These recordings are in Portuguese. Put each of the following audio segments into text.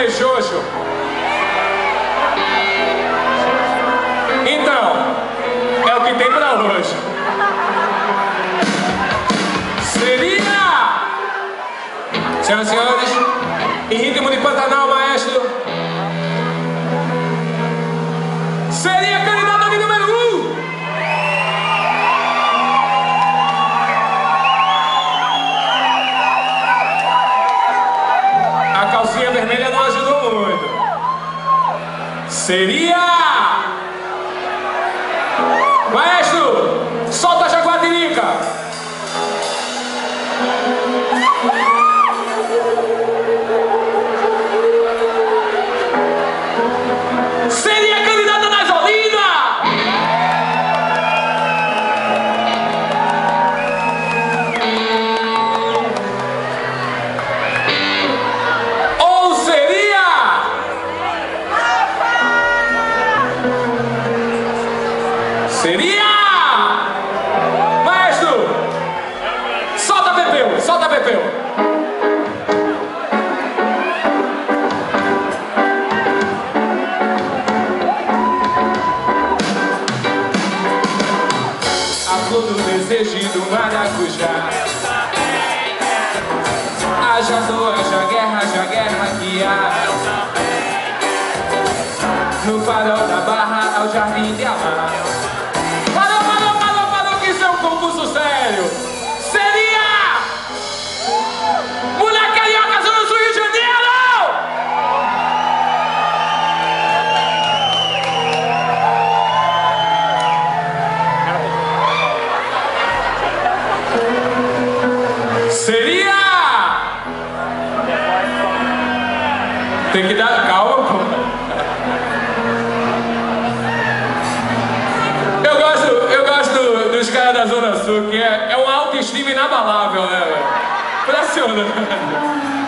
Vocês acharam sería... e do maracujá. Haja dor, haja guerra, haja guerra que há. No farol da barra ao jardim de amar Seria! Tem que dar calma, pô. Eu gosto, eu gosto dos caras da Zona Sul, que é, é uma autoestima inabalável, né? Impressionante.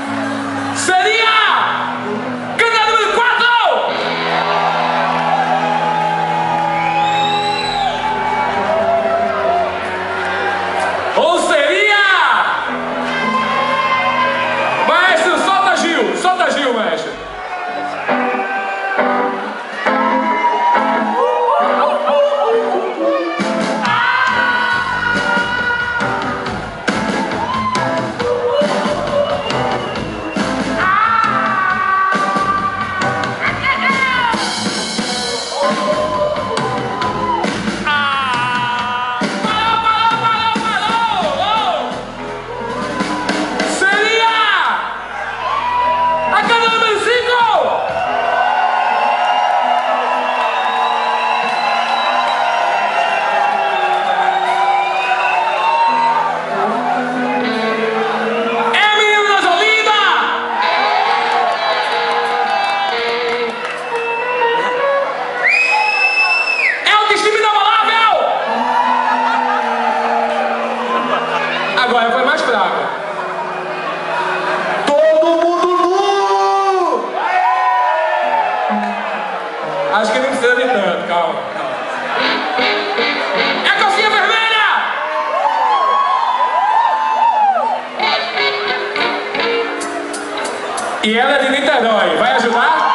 E ela é de Niterói, vai ajudar?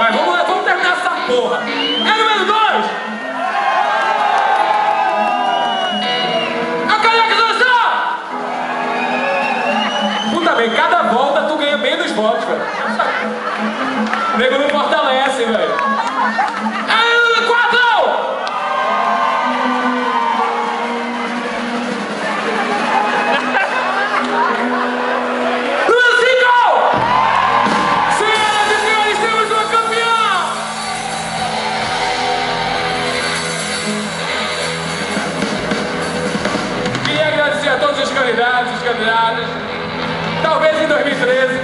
Mas vamos vamos terminar essa porra. É número 2! A Carioca Seleção! Puta bem, cada volta tu ganha menos votos, velho. Nego não Talvez em 2013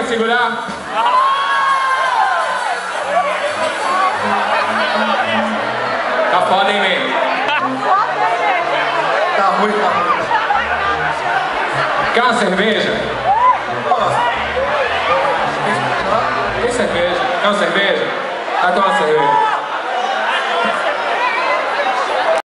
vai segurar? Tá foda, hein, man? Tá ruim, tá ruim. Quer uma cerveja? Tem cerveja? Quer uma cerveja? Vai tomar cerveja.